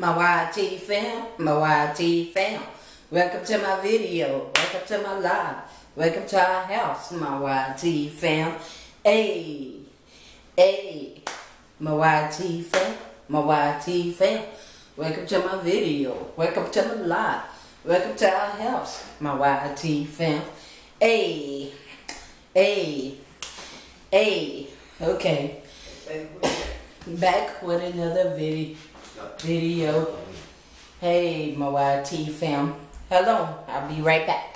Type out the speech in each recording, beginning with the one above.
my YT fam, my YT fam. Welcome to my video. Welcome to my live. Welcome to our house, my YT fam. Hey, hey, my YT fam, my YT fam. Welcome to my video. Welcome to my live. Welcome to our house, my YT fam. Hey, hey, hey. Okay, back with another video. Video. Hey, my YT fam. Hello, I'll be right back.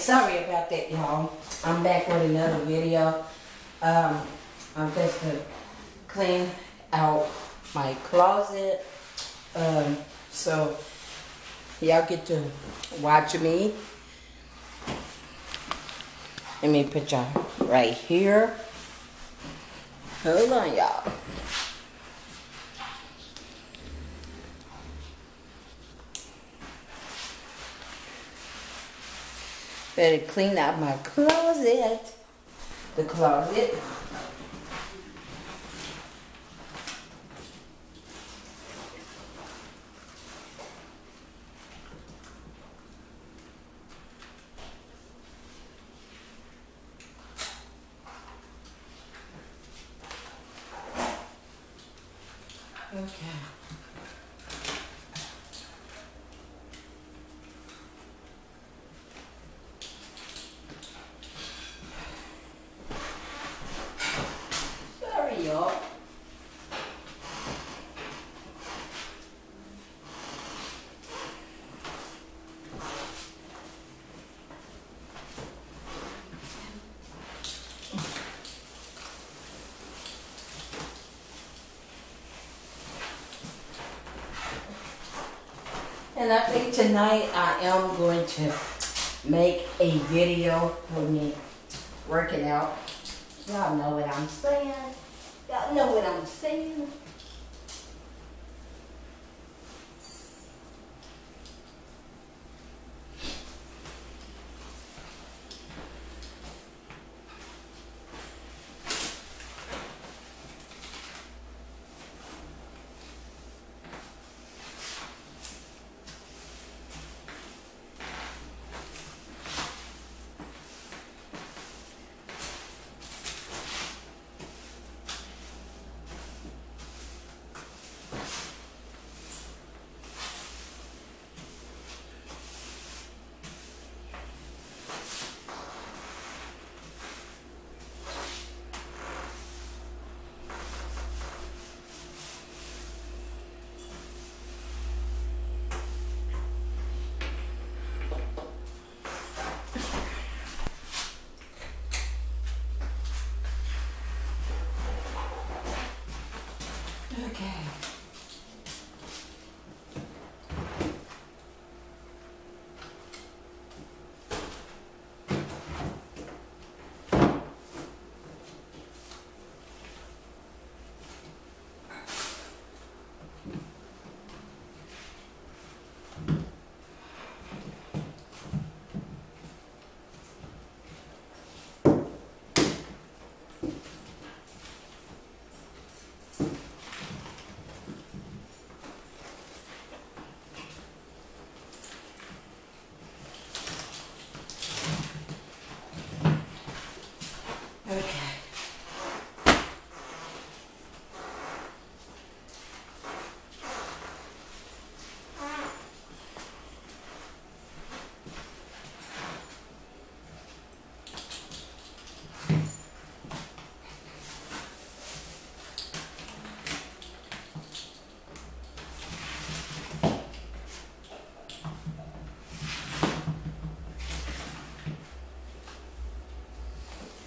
Sorry about that, y'all. I'm back with another video. Um, I'm just to clean out my closet. Um, so y'all get to watch me. Let me put y'all right here. Hold on, y'all. Better clean out my closet. The closet. Okay. Sorry, y'all. And I think tonight I am going to make a video for me working out. Y'all know what I'm saying. Y'all know what I'm saying.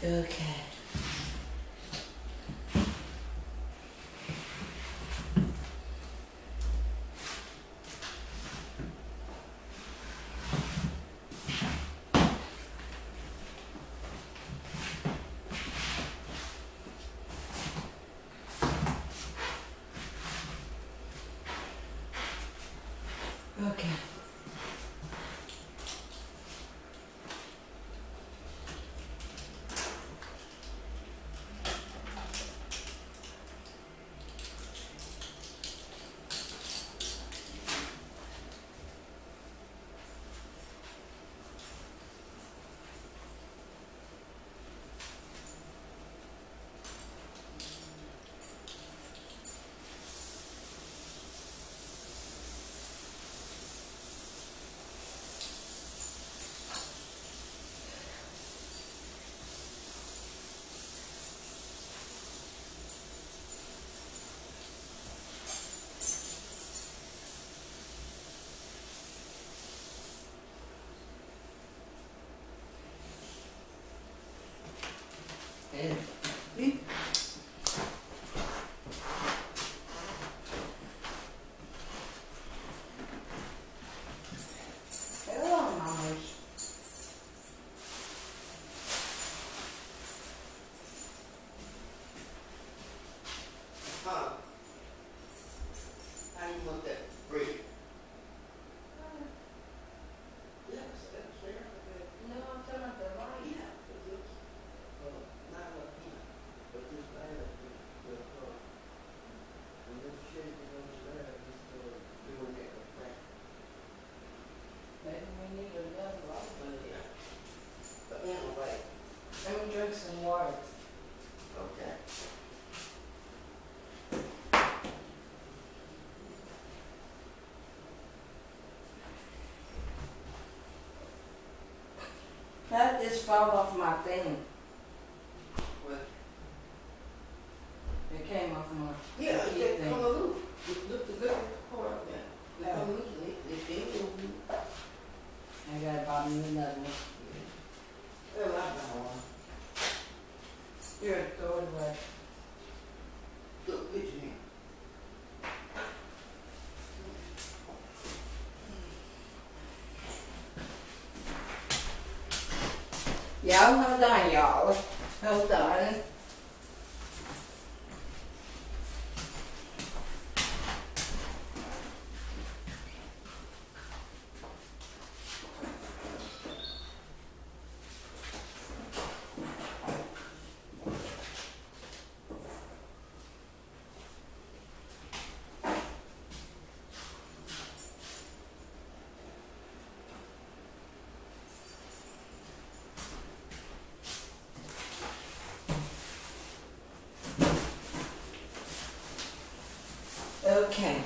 Okay. That just fall off my thing. Y'all hold on, y'all. Hold on. Okay.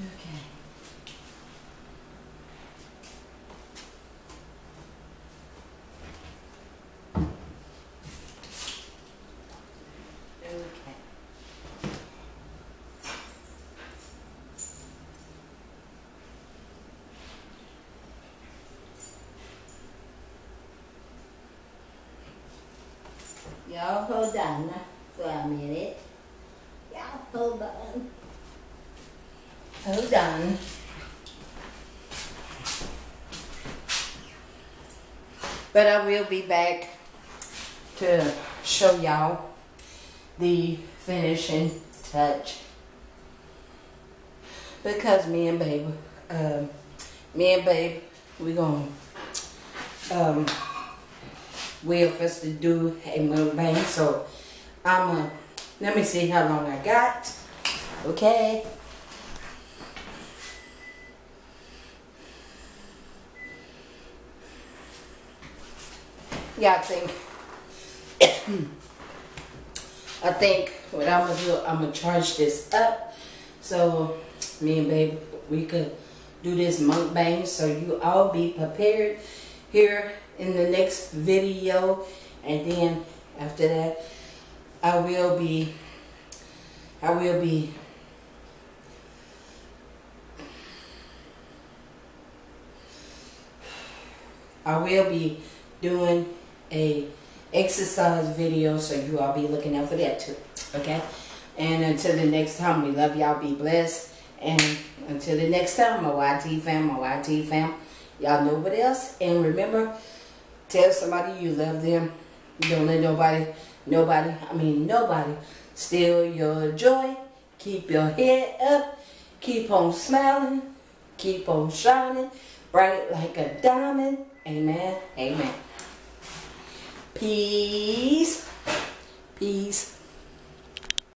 Okay. Okay. Y'all hold on for a minute. Y'all hold on. Hold on. But I will be back to show y'all the finishing touch. Because me and babe, um, me and babe, we gonna um, we'll first to do a mukbang. So I'm uh, let me see how long I got. Okay. Yeah, I think. I think what I'm gonna do, I'm gonna charge this up, so me and babe, we could do this mukbang. So you all be prepared here in the next video, and then after that, I will be, I will be. I will be doing a exercise video, so you all be looking out for that too. Okay? And until the next time, we love y'all. Be blessed. And until the next time, my YT fam, my YT fam, y'all know what else. And remember, tell somebody you love them. Don't let nobody, nobody, I mean nobody, steal your joy. Keep your head up. Keep on smiling. Keep on shining. Bright like a diamond. Amen. Amen. Peace.